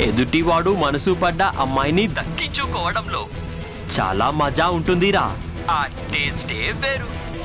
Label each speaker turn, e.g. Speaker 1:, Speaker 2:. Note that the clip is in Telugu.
Speaker 1: ఎదుటివాడు మనసు పడ్డ అమ్మాయిని దక్కించుకోవడంలో చాలా మజా ఉంటుందిరా. ఆ టేస్టే వేరు.